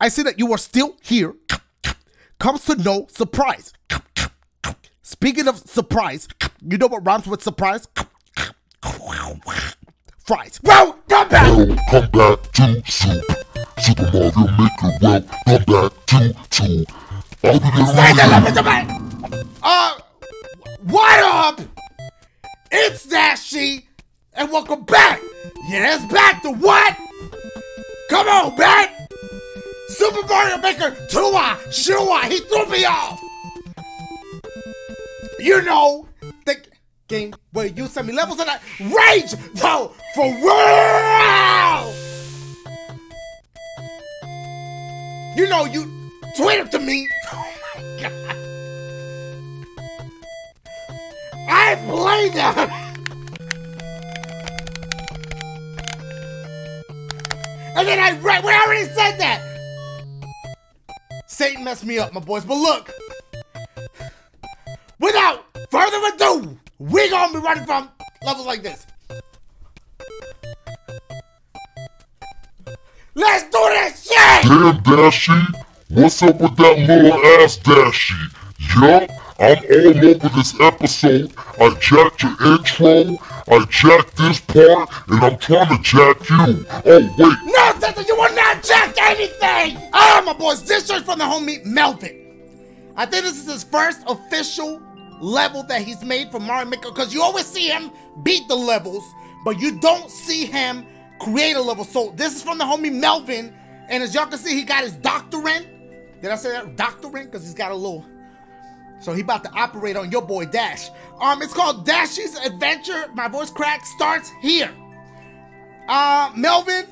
I see that you are still here. Comes to no surprise. Speaking of surprise, you know what rhymes with surprise? Fries. Well, come back! Well, come back to soup. Super Mario Maker, well, come back to two. I'll be there Say the when number to me! Uh, what up? It's Dashie, and welcome back! It's back to what? Come on, man! Super Mario Maker 2 Shua, he threw me off! You know, the game where you send me levels and I rage, though, for real! You know, you tweeted to me. Oh my god. I played that. And then I read, we already said that. Satan messed me up, my boys. But look, without further ado, we gonna be running from levels like this. Let's do this shit! Damn, Dashie! What's up with that little ass Dashie? Yup, I'm all over this episode. I jacked your intro, I jacked this part, and I'm trying to jack you. Oh, wait, No, Santa, you check anything! Ah, my boys, this shirt's from the homie Melvin. I think this is his first official level that he's made for Mario Maker because you always see him beat the levels, but you don't see him create a level. So this is from the homie Melvin, and as y'all can see, he got his doctorate. Did I say that? Doctorate? Because he's got a little. So he about to operate on your boy Dash. Um, it's called Dashie's Adventure. My voice crack starts here. Uh, Melvin,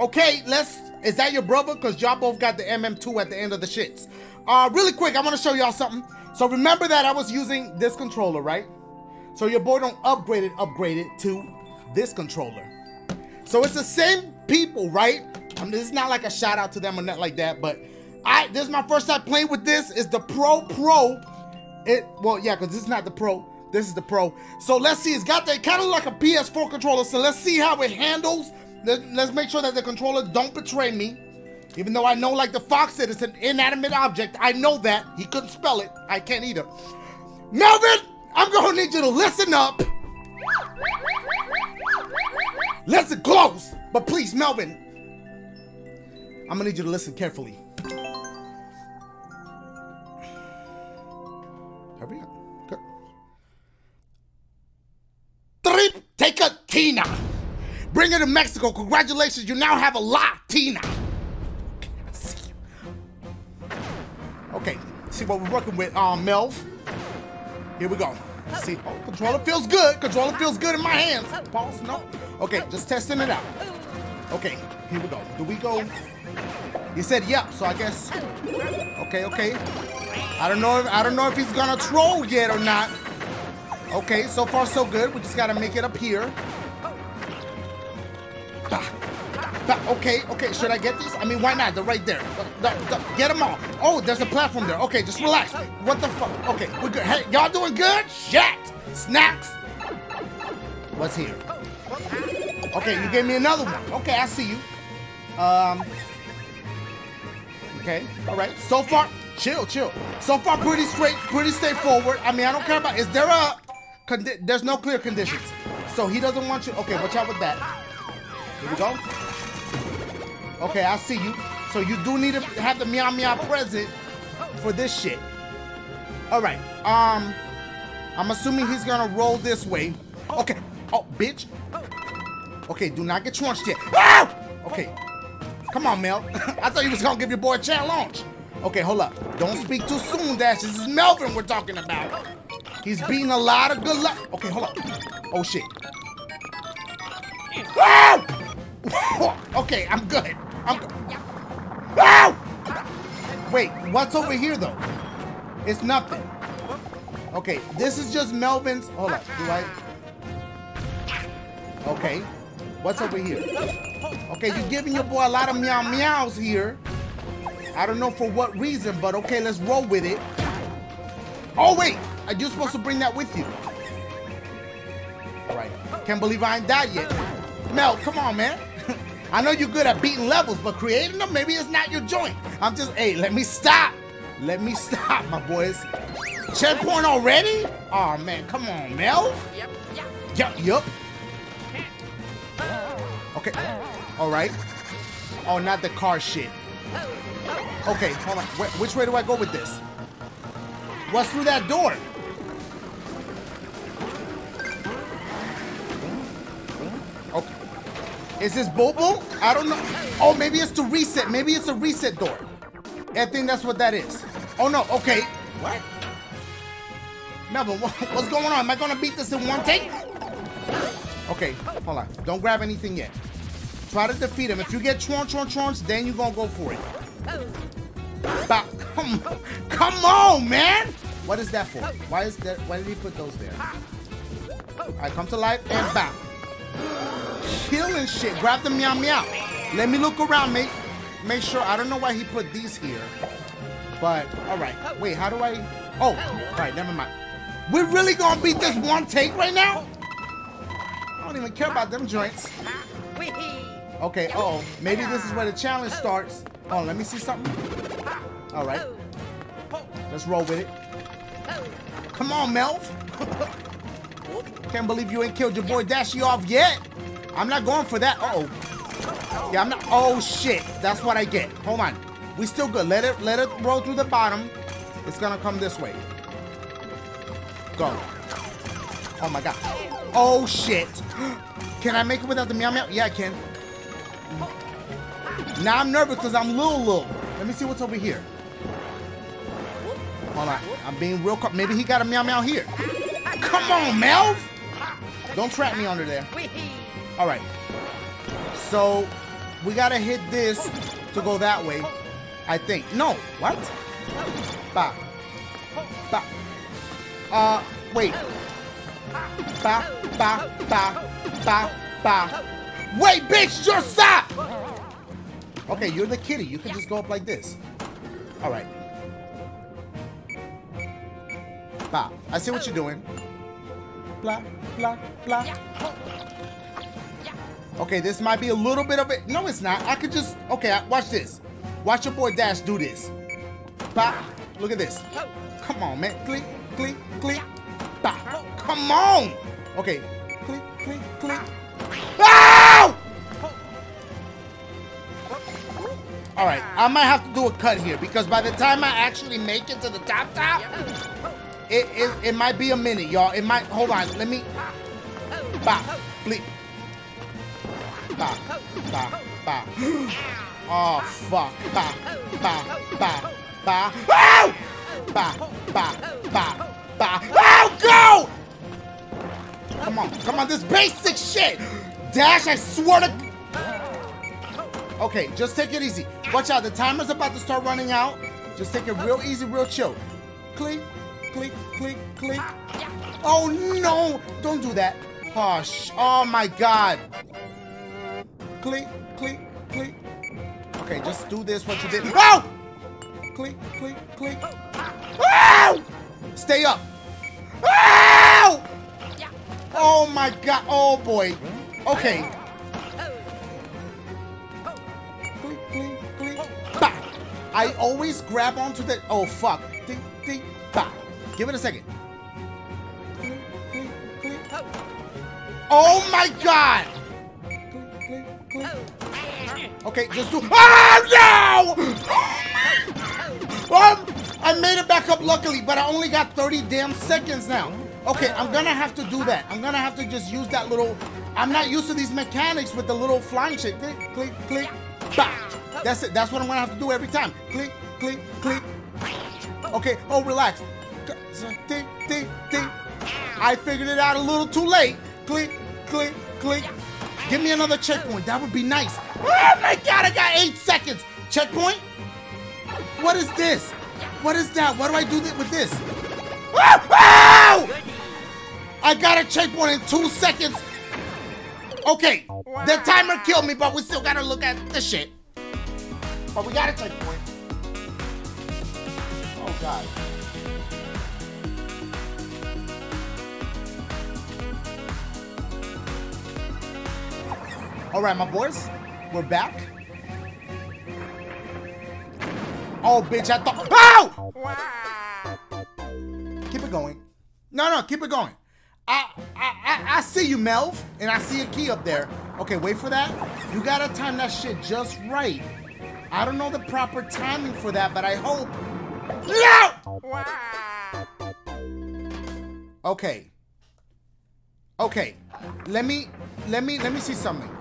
okay, let's. Is that your brother? Because y'all both got the MM2 at the end of the shits. Uh, really quick, I want to show y'all something. So remember that I was using this controller, right? So your boy don't upgrade it, upgrade it to this controller. So it's the same people, right? I mean, this is not like a shout out to them or nothing like that, but I this is my first time playing with this. Is the Pro Pro. It well, yeah, because this is not the Pro. This is the Pro. So let's see. It's got that kind of like a PS4 controller. So let's see how it handles. Let, let's make sure that the controller don't betray me. Even though I know, like the fox said, it's an inanimate object. I know that. He couldn't spell it. I can't either. Melvin, I'm gonna need you to listen up. Listen close. But please, Melvin, I'm gonna need you to listen carefully. Bring her to Mexico. Congratulations, you now have a Latina. Okay, see. Okay, see what we're working with, um, Melv. Here we go. See, oh, controller feels good. Controller feels good in my hands. Pause, no. Okay, just testing it out. Okay, here we go. Do we go? He said yep, so I guess. Okay, okay. I don't know if I don't know if he's gonna troll yet or not. Okay, so far so good. We just gotta make it up here. Ah, Okay, okay, should I get these? I mean, why not? They're right there. Uh, uh, Get them all. Oh, there's a platform there. Okay, just relax. What the fuck? Okay, we're good. Hey, y'all doing good? Shit! Snacks! What's here? Okay, you gave me another one. Okay, I see you. Um. Okay, all right. So far, chill, chill. So far, pretty straight, pretty straightforward. I mean, I don't care about. Is there a? Condi- there's no clear conditions. So he doesn't want you. Okay, watch out with that. Here we go. Okay, I see you. So you do need to have the meow meow present for this shit. All right. Um, I'm assuming he's gonna roll this way. Okay. Oh, bitch. Okay, do not get trunched yet. Ah! Okay. Come on, Mel. I thought you was gonna give your boy a challenge. Okay, hold up. Don't speak too soon, Dash. This is Melvin we're talking about. He's beating a lot of good luck. Okay, hold up. Oh shit. Ah! okay, I'm good. I'm. Ah! Wait, what's over here though? It's nothing. Okay, this is just Melvin's. Hold up. Do I? Okay. What's over here? Okay, you're giving your boy a lot of meow meows here. I don't know for what reason, but okay, let's roll with it. Oh wait, are you supposed to bring that with you? All right. Can't believe I ain't died yet. Mel, come on, man. I know you're good at beating levels, but creating them, maybe it's not your joint. I'm just, hey, let me stop. Let me stop, my boys. Checkpoint already? Oh man, come on, Mel. Yep, yep. Yep, yup. Okay. All right. Oh, not the car shit. Okay, hold on. Wh- which way do I go with this? What's through that door? Is this Bobo? I don't know. Oh, maybe it's to reset. Maybe it's a reset door. I think that's what that is. Oh no. Okay. What? Melvin, what, what's going on? Am I gonna beat this in one take? Okay, hold on. Don't grab anything yet. Try to defeat him. If you get Tron Tron Trons, then you're gonna go for it. Bop. Come, come on, man! What is that for? Why is that? Why did he put those there? I come to life and bop. Killing shit. Grab the meow meow. Let me look around, make make sure. I don't know why he put these here, but all right. Wait, how do I? Oh, all right. Never mind. We're really gonna beat this one take right now? I don't even care about them joints. Okay, uh oh. Maybe this is where the challenge starts. Oh, let me see something. All right, let's roll with it. Come on, Melv. Can't believe you ain't killed your boy Dashie off yet. I'm not going for that. Uh oh. Yeah, I'm not. Oh shit. That's what I get. Hold on. We still good. Let it let it roll through the bottom. It's gonna come this way. Go. Oh my god. Oh shit. Can I make it without the meow meow? Yeah, I can. Now I'm nervous because I'm little little. Let me see what's over here. Hold on. I'm being real quick. Maybe he got a meow meow here. Come on, Melv. Don't trap me under there. All right. So we gotta hit this to go that way. I think. No. What? Ba. Ba. Uh. Wait. Ba. Ba. Ba. Ba. Ba. Wait, bitch! Just stop. Okay, you're the kitty. You can just go up like this. All right. Ba. I see what you're doing. Blah. Blah. Blah. Okay, this might be a little bit of it. No, it's not. I could just. Okay, watch this. Watch your boy Dash do this. Look at this. Come on, man. Click, click, click. Come on. Okay. Click, click, click. Ow! All right, I might have to do a cut here because by the time I actually make it to the top top, it, it, it might be a minute, y'all. It might. Hold on. Let me. Bop. Bleep. Ba, ba, ba. Oh, fuck. Ba, ba, ba, ba. Ow! Ba, ba, ba, ba. Oh, go! Come on, come on, this basic shit. Dash, I swear to. Okay, just take it easy. Watch out, the timer's about to start running out. Just take it real easy, real chill. Click, click, click, click. Ah, oh no! Don't do that. Hush. Oh my god. Click, click, click. Okay, just do this what you did. Oh! Click, click, click. Oh, ah. Ow! Stay up. Ow! Oh my god. Oh boy. Okay. Oh. Oh. Click, click, click. Bah! I always grab onto the. Oh fuck. Ding, ding, bah. Give it a second. Click. Oh my god! Okay, just do. Oh no! Um, I made it back up luckily, but I only got 30 damn seconds now. Okay, I'm gonna have to do that. I'm gonna have to just use that little. I'm not used to these mechanics with the little flying shit. Click, click, click, bah. That's it. That's what I'm gonna have to do every time. Click, click, click. Okay. Oh, relax. Tick, tick, tick. I figured it out a little too late. Click, click, click. Give me another checkpoint. That would be nice. Oh my god, I got eight seconds. Checkpoint? What is this? What is that? What do I do with this? Ow! I got a checkpoint in two seconds. Okay, the timer killed me, but we still gotta look at the shit. But we got a checkpoint. Oh god. All right, my boys. We're back. Oh, bitch, I thought. Oh! Ow! Keep it going. No, no, keep it going. I, I, I, I see you, Melv, and I see a key up there. Okay, wait for that. You gotta time that shit just right. I don't know the proper timing for that, but I hope. No! Okay. Okay. Let me, let me, let me see something.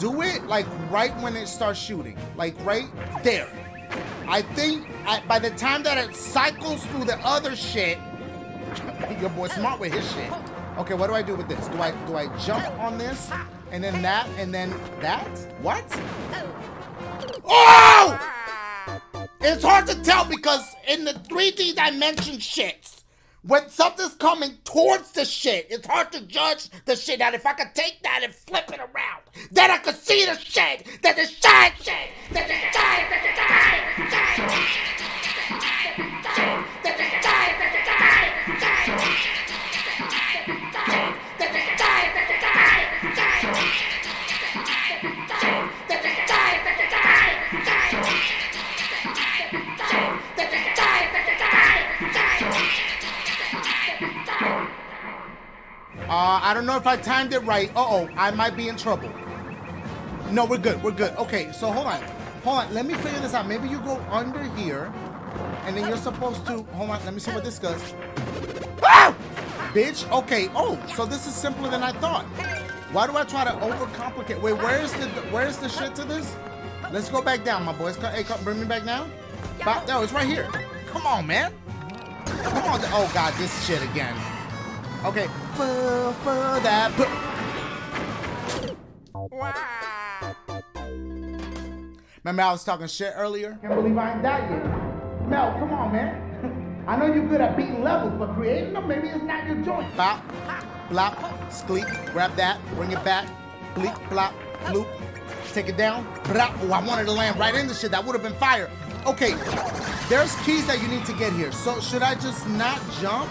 Do it like right when it starts shooting, like right there. I think I, by the time that it cycles through the other shit, your boy smart with his shit. Okay, what do I do with this? Do I do I jump on this and then that and then that? What? Oh! It's hard to tell because in the 3D dimension shits, when something's coming towards the shit, it's hard to judge the shit. Now, if I could take that and flip it around, then I could see the shit, that the shine shit, that the shine, that the shine, that the shine, that the Uh, I don't know if I timed it right. Uh-oh, I might be in trouble. No, we're good. We're good. Okay, so hold on. Hold on. Let me figure this out. Maybe you go under here, and then you're supposed to... Hold on. Let me see what this does. Ah! Bitch. Okay. Oh, so this is simpler than I thought. Why do I try to overcomplicate? Wait, where's the where's the shit to this? Let's go back down, my boys. Hey, come, bring me back down. Back, no, it's right here. Come on, man. Come on. Oh, God, this shit again. Okay. For, for that. Remember I was talking shit earlier? Can't believe I ain't died yet. Mel, come on, man. I know you're good at beating levels, but creating them, maybe it's not your joint. Bop, blop, skleep, grab that, bring it back, bleep, blop, bloop, take it down, blop. Oh, I wanted to land right in the shit. That would have been fire. Okay, there's keys that you need to get here. So should I just not jump?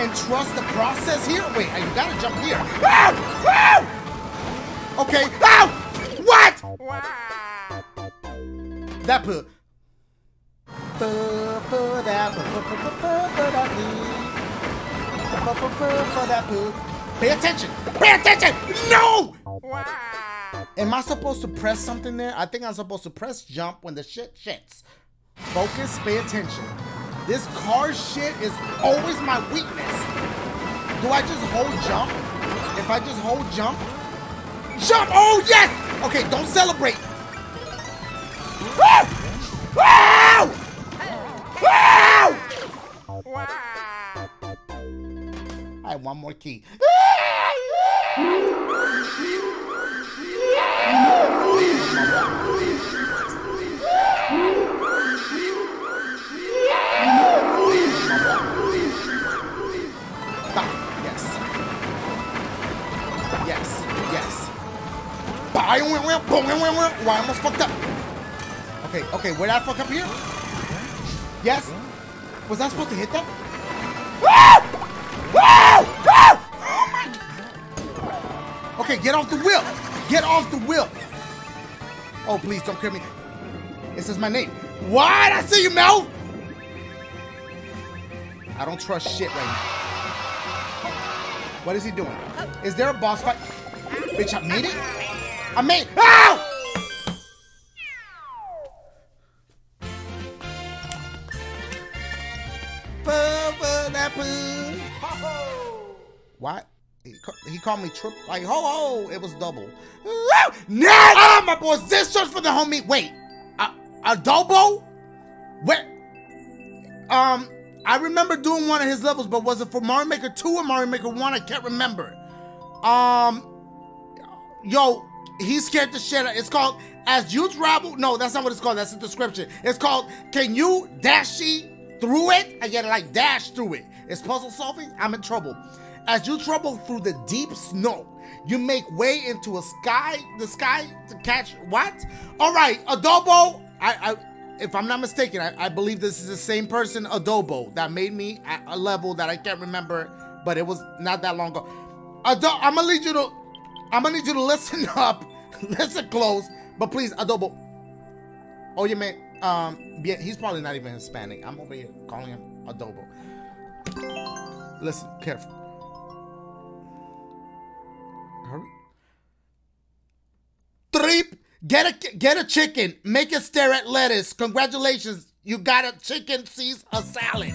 And trust the process here? Wait, you gotta jump here. Ow! Ow! Okay. Ow! What? Wow. That put. Pay attention! Pay attention! No! Wow. Am I supposed to press something there? I think I'm supposed to press jump when the shit shits. Focus, pay attention. This car shit is always my weakness. Do I just hold jump? If I just hold jump? Jump! Oh, yes! Okay, don't celebrate. Wow! Wow! Wow! I have one more key. I almost fucked up. Okay, okay, where did I fuck up here? Yes? Was I supposed to hit that? Okay, get off the wheel. Get off the wheel. Oh, please don't kill me. It says my name. What? I see you, Mel. I don't trust shit right now. What is he doing? Is there a boss fight? Bitch, I made it? I made- Ow! What? He, he called me trip like ho ho. It was double. No! Ah, my boys. This just for the homie. Wait, uh, adobo? Where? Um, I remember doing one of his levels, but was it for Mario Maker 2 or Mario Maker 1? I can't remember. Um, yo, he's scared the shit out. It's called As You Travel. No, that's not what it's called. That's the description. It's called Can You Dashy Through It? I get it like dash through it. It's puzzle solving. I'm in trouble. As you travel through the deep snow, you make way into a sky, the sky to catch what? All right, Adobo. I, I if I'm not mistaken, I, I, believe this is the same person, Adobo, that made me at a level that I can't remember, but it was not that long ago. Ado- I'm gonna need you to, I'm gonna need you to listen up Listen close, but please, adobo. Oh, yeah, man. Um, yeah, he's probably not even Hispanic. I'm over here calling him adobo. Listen, careful. Hurry. Trip. Get a get a chicken. Make it stare at lettuce. Congratulations, you got a chicken sees a salad.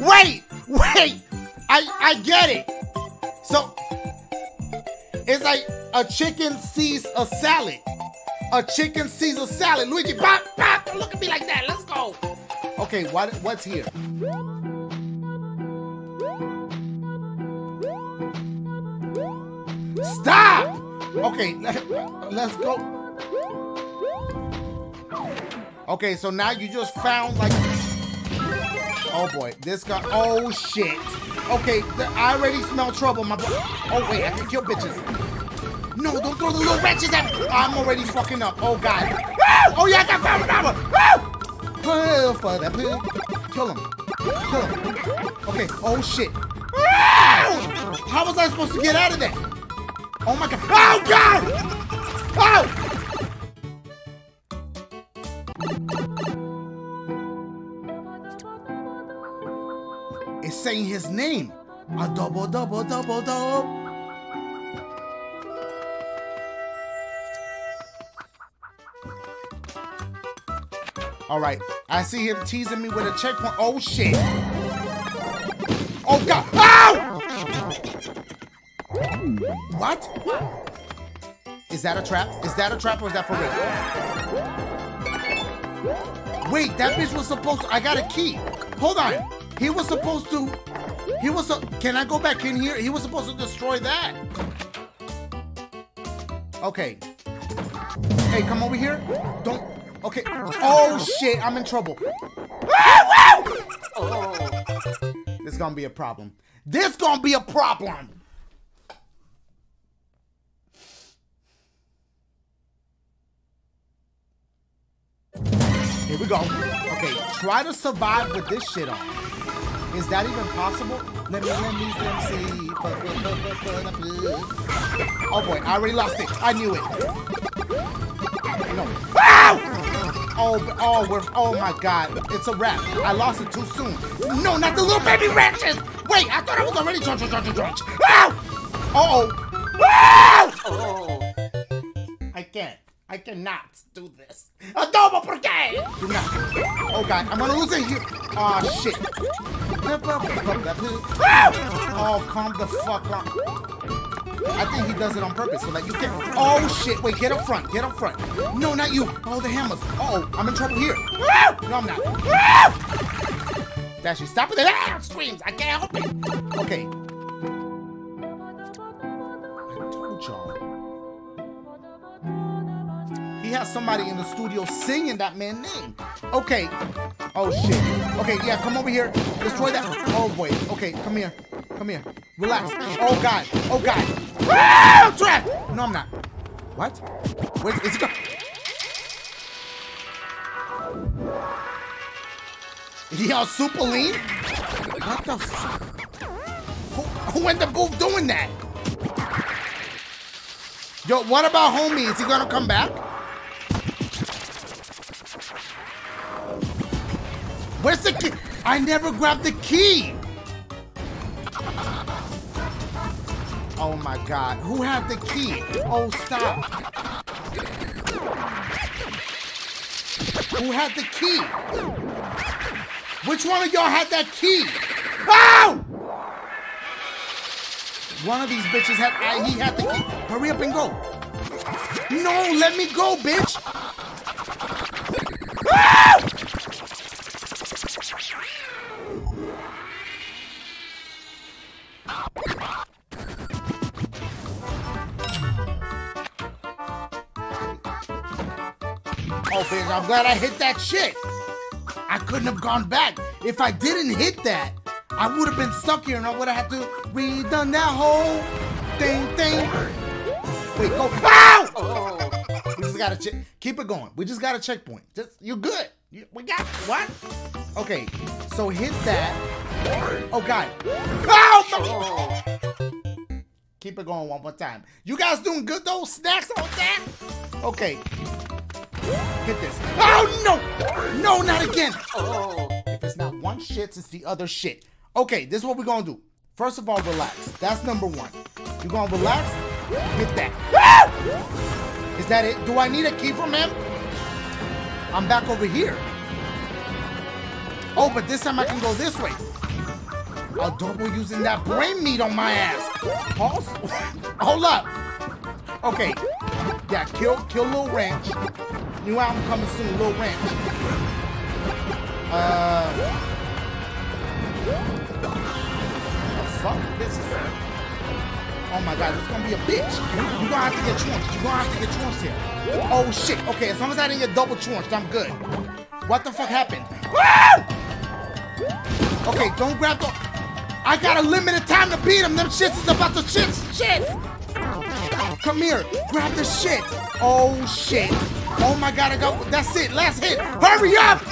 Wait, wait. I I get it. So it's like a chicken sees a salad. A chicken sees a salad. Luigi, pop, pop. Look at me like that. Let's go. Okay, what what's here? Stop! Okay, let, let's go. Okay, so now you just found like. Oh boy, this guy. Oh shit. Okay, I already smell trouble, my boy. Oh wait, I can kill bitches. No, don't throw the little wrenches at me. I'm already fucking up. Oh god. Oh yeah, I got. Woo! Pull for pull. Kill him. Kill him. Okay. Oh shit. How was I supposed to get out of there? Oh my god. Oh god! Oh! It's saying his name. A double, double, double, double. All right, I see him teasing me with a checkpoint. Oh shit! Oh god! Ow! What? Is that a trap? Is that a trap or is that for real? Wait, that bitch was supposed to. I got a key. Hold on. He was supposed to. He was. A, can I go back in here? He was supposed to destroy that. Okay. Hey, come over here. Don't. Okay. Oh shit! I'm in trouble. This is gonna be a problem. This gonna be a problem. Here we go. Okay, try to survive with this shit on. Is that even possible? Let me, let me, let me see. Oh boy, I already lost it. I knew it. No. Ow! Oh, oh, we're, oh my god. It's a wrap. I lost it too soon. No, not the little baby wrenches. Wait, I thought I was already drunk, drunk, drunk, drunk. Ow! Uh-oh. Ow! I can't. I cannot do this. Adobo, ¿por qué? Do not. Oh god, I'm gonna lose it here. Oh shit. Oh, calm the fuck down. I think he does it on purpose so that you can. Oh shit! Wait, get up front. Get up front. No, not you. Oh, the hammers. Uh oh, I'm in trouble here. No, I'm not. Dashie, stop with the ah, screams. I can't help it. Okay. I told y'all. Has somebody in the studio singing that man's name. Okay. Oh shit. Okay, yeah, come over here. Destroy that. Oh boy. Okay, come here. Come here. Relax. Oh god. Oh god. Ah, trap! No, I'm not. What? Where is it go? Is he all super lean? What the fuck? Who, who in the booth doing that? Yo, what about homie? Is he gonna come back? Where's the key? I never grabbed the key. Oh my god. Who had the key? Oh, stop. Who had the key? Which one of y'all had that key? Ow! One of these bitches had, I, he had the key. Hurry up and go. No, let me go, bitch. Ow! I'm glad I hit that shit. I couldn't have gone back. If I didn't hit that, I would have been stuck here and I would have had to redone that whole thing, thing. Wait, go. Ow! Oh. We just gotta check. Keep it going. We just got a checkpoint. Just, you're good. We got, what? Okay, so hit that. Oh, God. Ow! keep it going one more time. You guys doing good though? Snacks on that? Okay. Hit this. Oh no! No, not again! Oh. If it's not one shit, it's the other shit. Okay, this is what we're gonna do. First of all, relax. That's number one. You're gonna relax, hit that. Ah! Is that it? Do I need a key from him? I'm back over here. Oh, but this time I can go this way. A double using that brain meat on my ass. Pause. Hold up. Okay. Yeah, kill kill Lil Ranch. New album coming soon, Lil Ranch. Uh the fuck? This is Oh my god, this is gonna be a bitch. You're gonna have to get chunched. You're gonna have to get chunched here. Oh shit. Okay, as long as I didn't get double chunched, I'm good. What the fuck happened? Okay, don't grab the I got a limited time to beat him. Them shits is about to shit shit. Come here. Grab the shit. Oh shit. Oh my god, I got that's it. Last hit. Hurry up!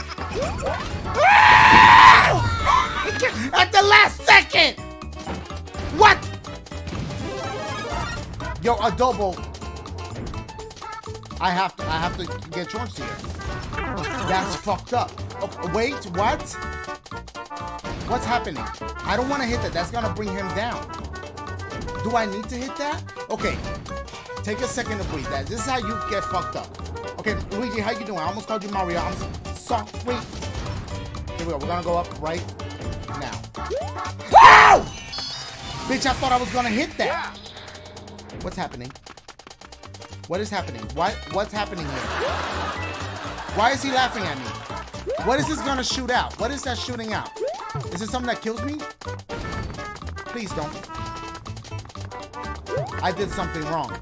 At the last second! What? Yo, Adobo. I have to I have to get George here. That's fucked up. Oh, wait, what? What's happening? I don't want to hit that. That's to bring him down. Do I need to hit that? Okay. Take a second to breathe. That. This is how you get fucked up. Okay, Luigi, how you doing? I almost called you Mario. I'm sorry. Here we go. We're going to go up right now. Ow! Bitch, I thought I was going to hit that. What's happening? What is happening? What What's happening here? Why is he laughing at me? What is this gonna shoot out? What is that shooting out? Is it something that kills me? Please don't. I did something wrong.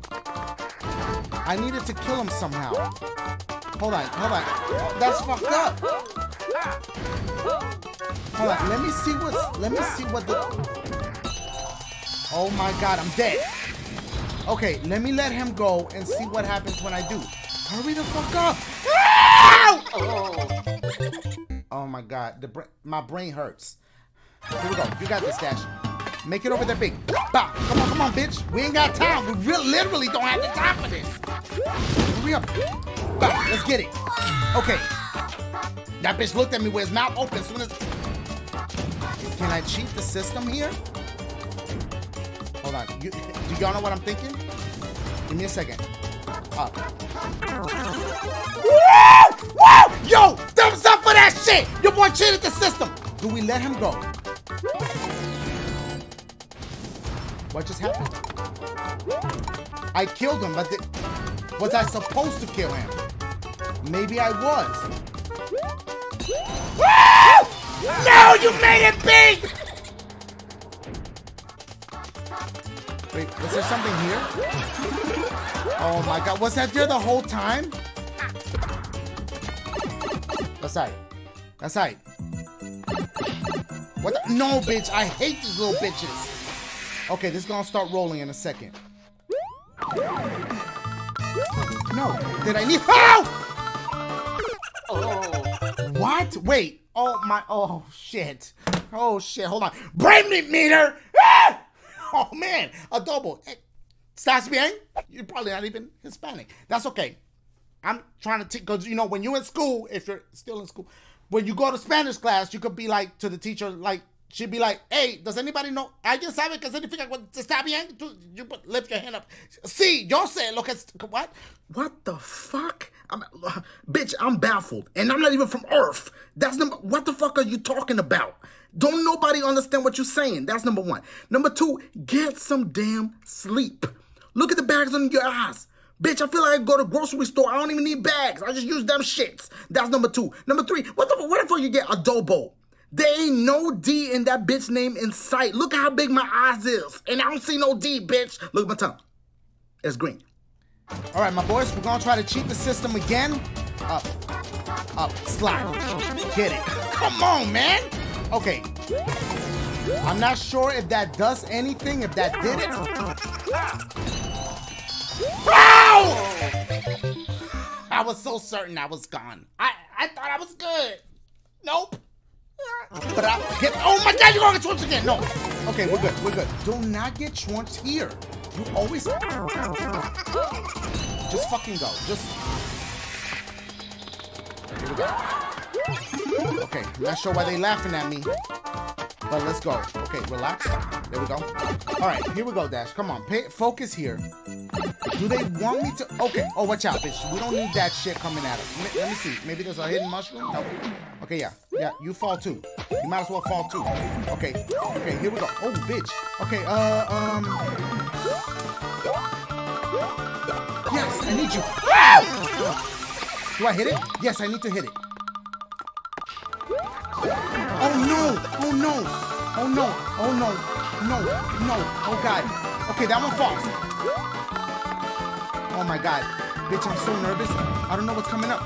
I needed to kill him somehow. Hold on, hold on. That's fucked up. Hold on, let me see what. Let me see what the... Oh my god, I'm dead. Okay, let me let him go and see what happens when I do. Hurry the fuck up. Oh. Oh my god, the bra my brain hurts. Here we go. You got this, Dash. Make it over there big. Bow. Come on, come on, bitch. We ain't got time. We really, literally don't have the time for this. Hurry up. Bow. Let's get it. Okay. That bitch looked at me with his mouth open as soon as... Can I cheat the system here? Hold on. You, do y'all know what I'm thinking? Give me a second. Up. Woo! Woo! Yo! Thumbs up for that shit! Your boy cheated the system! Do we let him go? What just happened? I killed him, but was I supposed to kill him? Maybe I was. No, you made it big! Wait, was there something here? Oh my god, was that there the whole time? That's right. That's right. What the? No, bitch. I hate these little bitches. Okay, this is gonna start rolling in a second. No. Did I need- Oh! oh! What? Wait. Oh my- Oh, shit. Oh, shit. Hold on. Brain meter! Ah! Oh, man. Adobo. Hey, ¿Estás bien? You're probably not even Hispanic. That's okay. I'm trying to, take, because, you know, when you're in school, if you're still in school, when you go to Spanish class, you could be like to the teacher, like she'd be like, "Hey, does anybody know? ¿Alguien sabe que significa está bien?" You put, lift your hand up. Sí, yo sé lo que what? What the fuck? I'm, uh, bitch, I'm baffled, and I'm not even from Earth. That's number. What the fuck are you talking about? Don't nobody understand what you're saying. That's number one. Number two, get some damn sleep. Look at the bags on your eyes. Bitch, I feel like I go to grocery store. I don't even need bags. I just use them shits. That's number two. Number three, what the what if you get adobo? There ain't no D in that bitch name in sight. Look how big my eyes is. And I don't see no D, bitch. Look at my tongue. It's green. All right, my boys, we're gonna try to cheat the system again. Up, up, slide. Get it. Come on, man. Okay. I'm not sure if that does anything, if that did it. I was so certain I was gone. I, I thought I was good. Nope. Get, oh my god, you're gonna get trunched again. No. Okay, we're good. We're good. Do not get trunched here. You always. Just fucking go. Just. Here we go. Okay, not sure why they laughing at me. But let's go. Okay, relax. There we go. All right, here we go, Dash. Come on, pay, focus here. Do they want me to? Okay. Oh, watch out, bitch. We don't need that shit coming at us. Let me see. Maybe there's a hidden mushroom. No. Okay, yeah, yeah. You fall too. You might as well fall too. Okay. Okay. Here we go. Oh, bitch. Okay. Uh. Um. Yes, I need you. Do I hit it? Yes, I need to hit it. Oh no! Oh no! Oh no! Oh no! No! No! Oh god! Okay, that one falls. Oh my god. Bitch, I'm so nervous. I don't know what's coming up.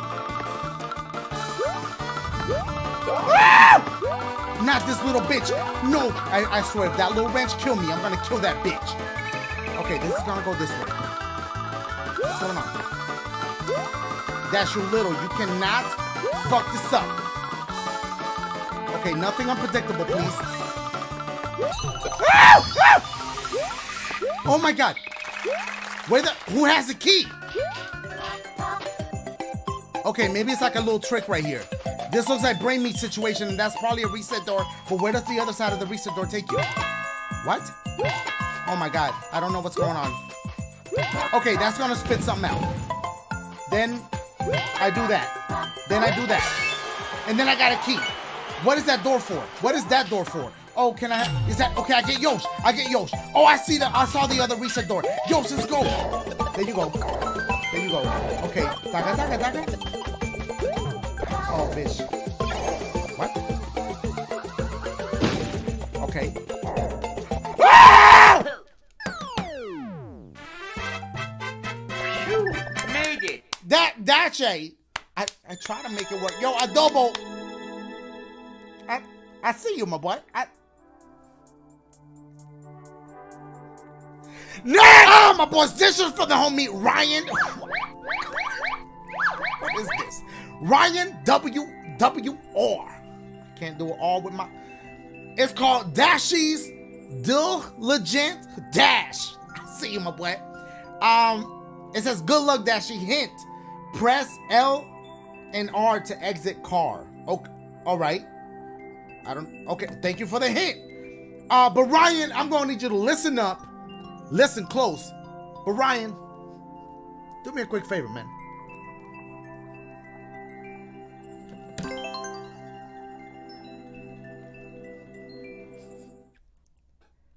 Ah! Not this little bitch. No, I, I swear, if that little wrench kill me, I'm gonna kill that bitch. Okay, this is gonna go this way. What's going on? Dash, you little. You cannot fuck this up. Okay, nothing unpredictable, please. Oh my god! Where the who has the key? Okay, maybe it's like a little trick right here. This looks like brain meat situation, and that's probably a reset door. But where does the other side of the reset door take you? What? Oh my god, I don't know what's going on. Okay, that's gonna spit something out. Then I do that. Then I do that. And then I got a key. What is that door for? What is that door for? Oh, can I? Is that okay? I get Yosh. I get Yosh. Oh, I see the. I saw the other reset door. Yosh, let's go. There you go. There you go. Okay. Daga, daga, daga. Oh, bitch. What? Okay. Ah! You made it. That that's a. I I try to make it work. Yo, adobo. I see you, my boy. I. No! Oh, my boys, this is for the homie Ryan. what is this? Ryan W W R. Can't do it all with my. It's called Dashies Diligent Dash. I see you, my boy. Um, it says good luck, Dashie. Hint: press L and R to exit car. Okay, all right. I don't. Okay, thank you for the hint. Uh, but Ryan, I'm gonna need you to listen up, listen close. But Ryan, do me a quick favor, man.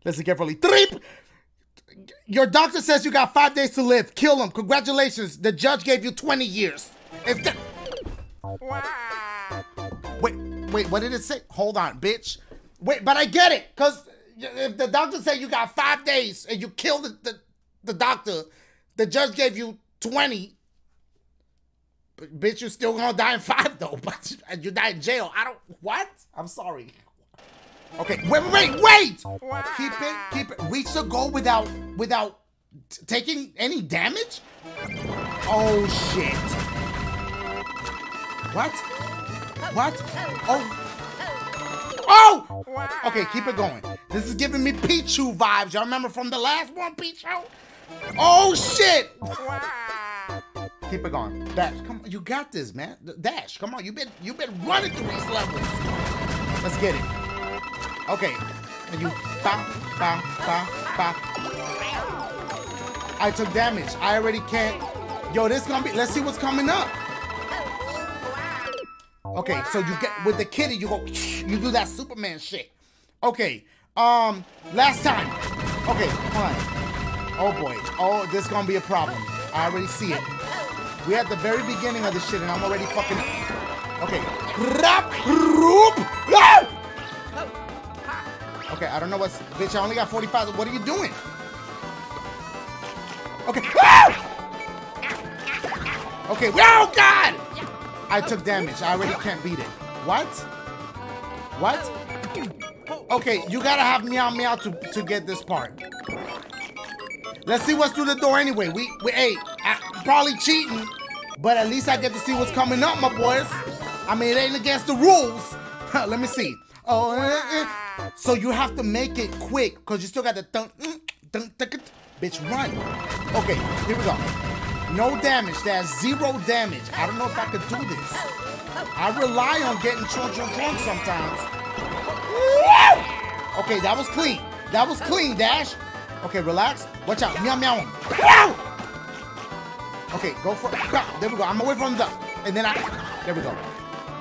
Listen carefully. Trip. Your doctor says you got five days to live. Kill him. Congratulations. The judge gave you 20 years. The... Wait, what did it say? Hold on, bitch. Wait, but I get it. Because if the doctor said you got five days and you killed the, the, the doctor, the judge gave you 20. But, bitch, you're still gonna die in five though. But you die in jail. I don't. What? I'm sorry. Okay, wait, wait, wait! Keep it, keep it. Reach the goal without, without taking any damage. Oh shit! What? What? Oh! Oh! Okay, keep it going. This is giving me Pichu vibes. Y'all remember from the last one, Pichu? Oh shit! Keep it going. Dash, come on, you got this, man. Dash, come on. You've been you've been running through these levels. Let's get it. Okay. And you bam, bam. I took damage. I already can't. Yo, this gonna be. Let's see what's coming up. Okay, so you get with the kitty, you go, you do that Superman shit. Okay, um, last time. Okay, on. Oh boy. Oh, this is gonna be a problem. I already see it. We at the very beginning of this shit, and I'm already fucking. Okay. Ah! Okay, I don't know what's. Bitch, I only got 45. What are you doing? Okay. Ah! Okay. Oh, God! I took damage. I already can't beat it. What? What? Okay, you gotta have meow meow to, to get this part. Let's see what's through the door anyway. We, we hey, I, probably cheating, but at least I get to see what's coming up, my boys. I mean, it ain't against the rules, Let me see. Oh, eh, eh. so you have to make it quick because you still got the thunk, thunk, thunk. Bitch, run. Okay, here we go. No damage. That's zero damage. I don't know if I could do this. I rely on getting children drunk sometimes. Okay, that was clean. That was clean, Dash. Okay, relax. Watch out. Meow, meow. Meow! Okay, go for it. There we go. I'm away from the. And then I. There we go.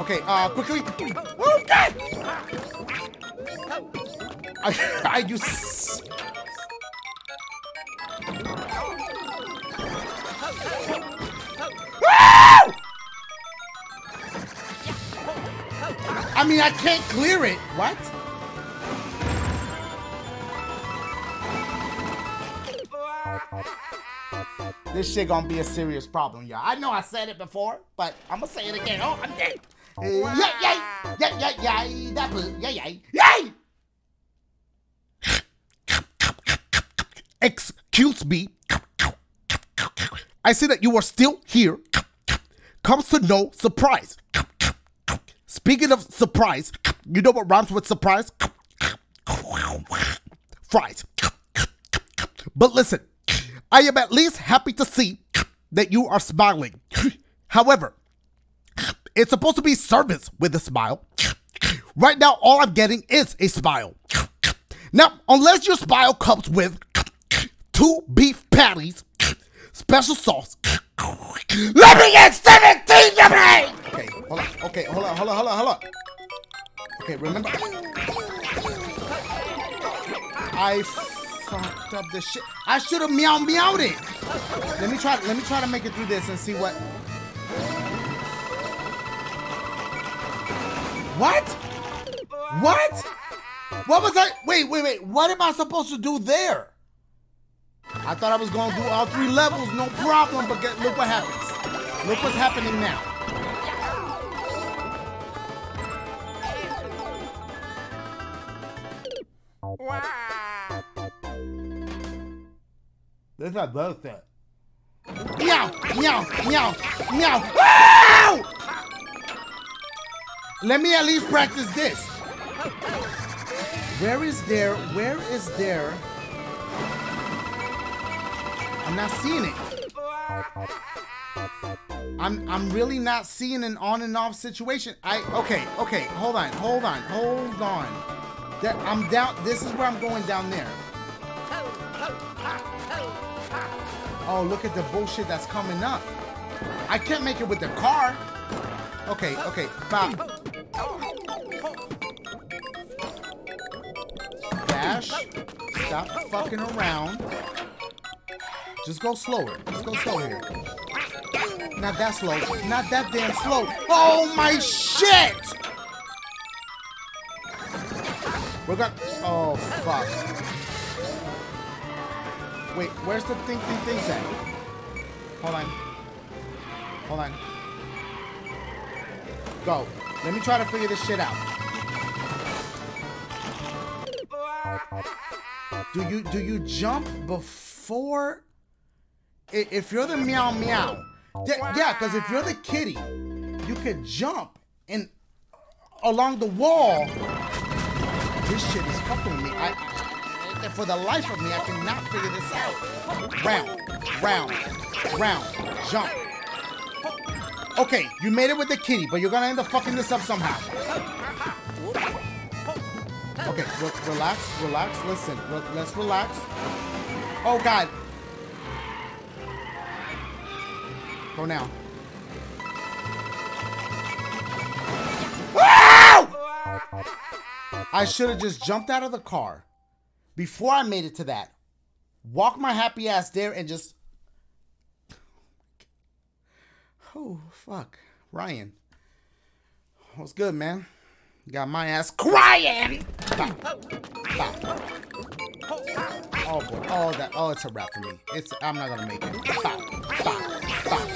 Okay, uh, quickly. Oh, God! I, I use. I mean, I can't clear it. What? This shit gonna be a serious problem, y'all. I know I said it before, but I'm gonna say it again. Oh, I'm dead. Yeah, yeah, yeah, yeah, yeah, that yeah, yeah, yay! Excuse me. I see that you are still here. Comes to no surprise. Speaking of surprise, you know what rhymes with surprise? Fries. But listen, I am at least happy to see that you are smiling. However, it's supposed to be service with a smile. Right now, all I'm getting is a smile. Now, unless your smile comes with two beef patties, special sauce. Let me get 17 of me! Okay, hold on. Okay, hold on, hold on, hold on, hold on. Okay, remember. I fucked up the shit. I should have meow meowed it. Let me try. Let me try to make it through this and see what. What? What? What was I? Wait, wait, wait. What am I supposed to do there? I thought I was going to do all three levels, no problem. But get, look what happens. Look what's happening now. That's not both that. Meow, meow, meow, meow. Ow! Let me at least practice this. Where is there? Where is there? I'm not seeing it. I'm I'm really not seeing an on and off situation. I okay, okay, hold on, hold on, hold on. That I'm down this is where I'm going down there. Oh, look at the bullshit that's coming up. I can't make it with the car. Okay, okay, Bob. Dash. Stop fucking around. Just go slower. Just go slower here. Not that slow. Not that damn slow. Oh my shit! We're gonna. Oh fuck. Wait, where's the thing thing things at? Hold on. Hold on. Go. Let me try to figure this shit out. Do you do you jump before? If you're the meow meow, yeah, because if you're the kitty, you could jump and along the wall. This shit is fucking me. I- for the life of me, I cannot figure this out. Round, round, round, jump. Okay, you made it with the kitty, but you're gonna end up fucking this up somehow. Okay, re- relax, relax, listen. Re- let's relax. Oh god. Go now. I should have just jumped out of the car before I made it to that. Walk my happy ass there and just. Oh, fuck. Ryan. What's good, man? Got my ass crying! Oh, boy. Oh, that. Oh, it's a wrap for me. It's. I'm not gonna make it.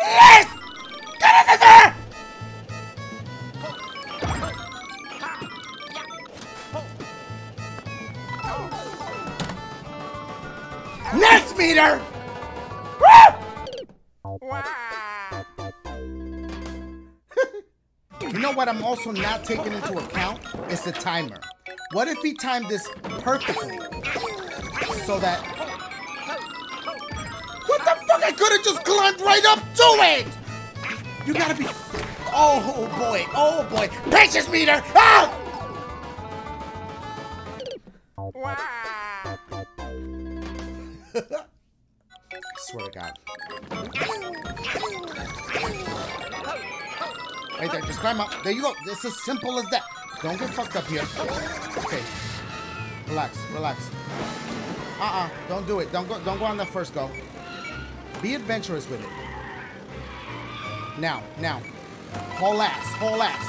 Yes! Meter! You know what I'm also not taking into account? Is the timer. What if he timed this perfectly? So that... could have just climbed right up to it! You gotta be... Oh boy, oh boy. Patience meter! Ah! Wow. swear to God. Right there, just climb up. There you go. It's as simple as that. Don't get fucked up here. Okay. Relax, relax. Uh-uh. Don't do it. Don't go don't go on the first go. Be adventurous with it. Now, now. Whole ass, whole ass.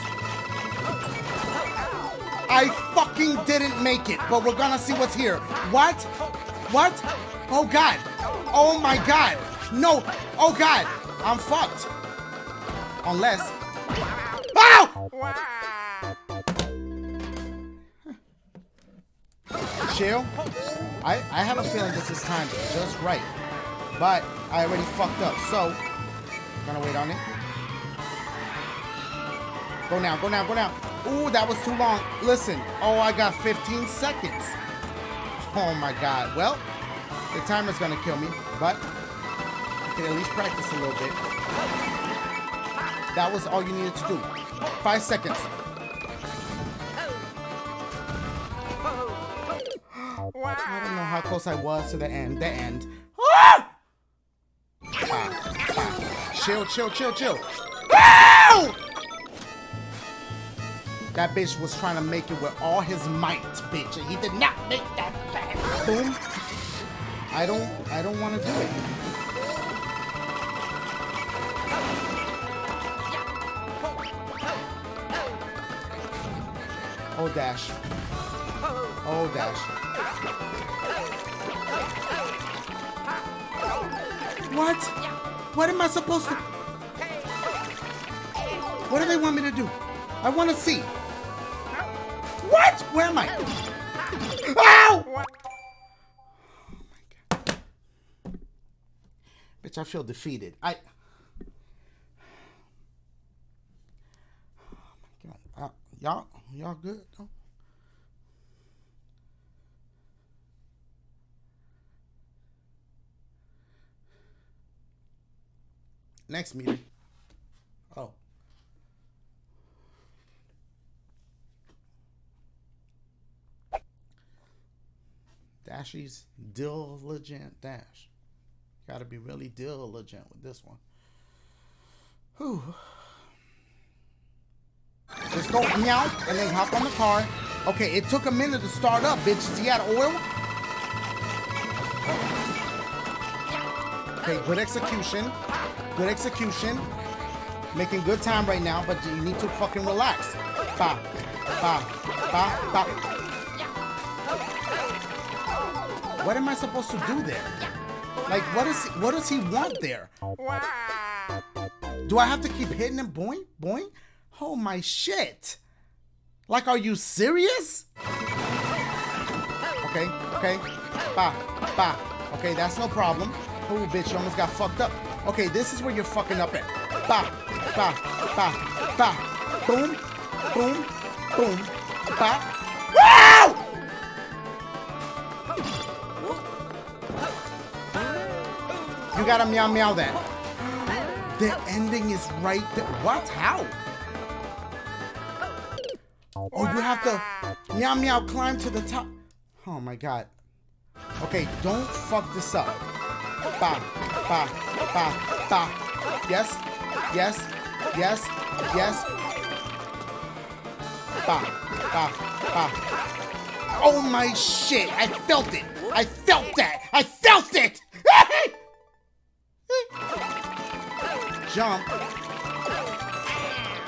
I fucking didn't make it, but we're gonna see what's here. What? What? Oh god. Oh my god. No. Oh god. I'm fucked. Unless. Ow! Chill. I, I have a feeling this is timed just right. But I already fucked up, so I'm gonna wait on it. Go now, go now, go now. Ooh, that was too long. Listen, oh, I got 15 seconds. Oh my god. Well, the timer's gonna kill me, but I can at least practice a little bit. That was all you needed to do. Five seconds. I don't know how close I was to the end. The end. Ah! Chill, chill, chill, chill. Ow! That bitch was trying to make it with all his might, bitch, and he did not make that bad. Boom. I don't, I don't want to do it. Oh, dash. Oh, dash. What? What am I supposed to... What do they want me to do? I want to see. What? Where am I? Ow! Oh my god. Bitch, I feel defeated. I... Oh my god. Uh, y'all, y'all good? Next meeting. Oh. Dashie's diligent dash. Gotta be really diligent with this one. Whew. Just go meow and then hop on the car. Okay, it took a minute to start up, bitch. Is he of oil? Okay, good execution. Good execution. Making good time right now, but you need to fucking relax. What am I supposed to do there? Like, what is what does he want there? Do I have to keep hitting him? Boing, boing. Oh my shit! Like, are you serious? Okay, okay. Ba, ba. Okay, that's no problem. Oh, bitch, you almost got fucked up. Okay, this is where you're fucking up at. Ba, ba, ba, ba. Boom, boom, boom, ba. Wow! You gotta meow meow that. The ending is right there. What? How? Oh, you have to meow meow climb to the top. Oh my god. Okay, don't fuck this up. Ba, ba, ba, ba. Yes, yes, yes, yes. Ba, ba, ba. Oh my shit, I felt it. I felt that. I felt it. Jump.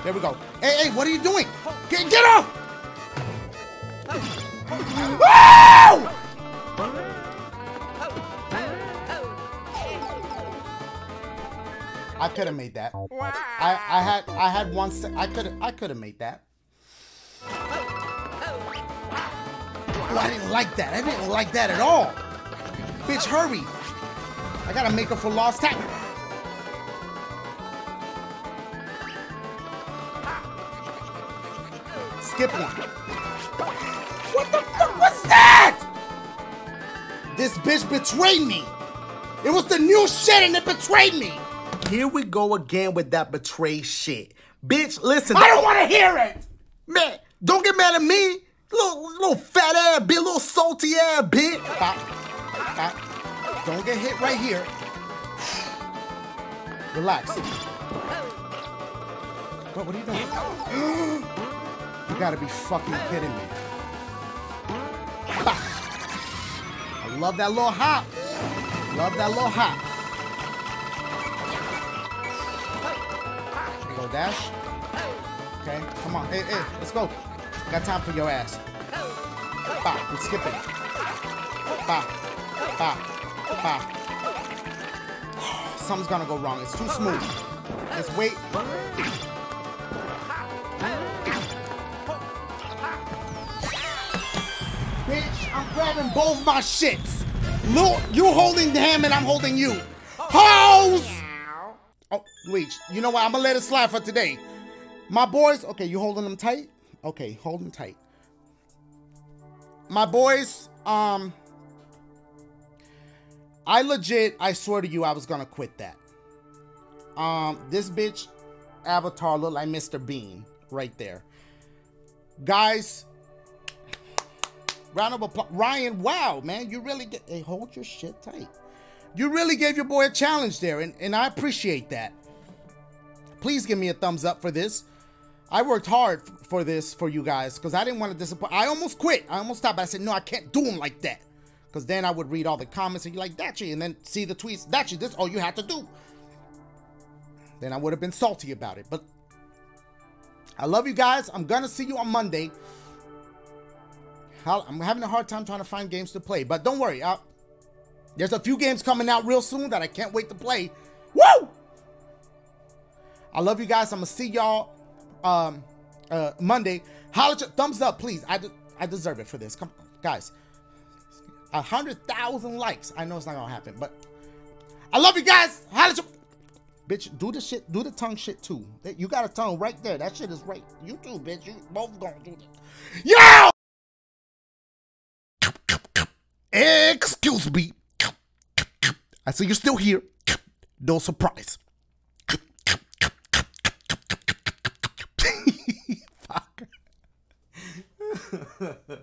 There we go. Hey, hey, what are you doing? Get, get off! Woo! I could have made that. I, I had I had one I could I could have made that. Oh, I didn't like that. I didn't like that at all. Bitch, hurry. I gotta make up for lost time. Skip one. What the fuck was that? This bitch betrayed me. It was the new shit and it betrayed me. Here we go again with that betray shit. Bitch, listen. I don't want to hear it. Man, don't get mad at me. Little, little fat ass bitch, little salty ass bitch. Stop. Stop. Don't get hit right here. Relax. What, what are you doing? you gotta be fucking kidding me. I love that little hop. Love that little hop. Dash. Okay, come on. Hey, hey, let's go. Got time for your ass. Bop, we're skipping. Bop, bop, bop. Something's gonna go wrong. It's too smooth. Let's wait. Bitch, I'm grabbing both my shits. Lil, you holding him and I'm holding you. Hoes! Wait. You know what? I'm gonna let it slide for today. My boys, okay, you holding them tight? Okay, hold them tight. My boys, um, I legit, I swear to you, I was gonna quit that. Um, this bitch avatar look like Mr. Bean right there. Guys, round of applause. Ryan, wow, man, you really get, hey, hold your shit tight. You really gave your boy a challenge there, and, and I appreciate that. Please give me a thumbs up for this. I worked hard for this for you guys because I didn't want to disappoint. I almost quit. I almost stopped. I said, no, I can't do them like that. Because then I would read all the comments and you're like, Dashie, and then see the tweets, Dashie, this is all you had to do. Then I would have been salty about it. But I love you guys. I'm going to see you on Monday. I'm having a hard time trying to find games to play. But don't worry. I'll, there's a few games coming out real soon that I can't wait to play. Woo! I love you guys. I'm to see y'all um, uh, Monday. Holla, thumbs up, please. I, de I deserve it for this. Come on, guys. A hundred thousand likes. I know it's not gonna happen, but I love you guys. Holla, bitch. Do the shit. Do the tongue shit too. You got a tongue right there. That shit is right. You too, bitch. You both gonna do that. Yo. Excuse me. I see you're still here. No surprise. Fuck.